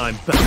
I'm back.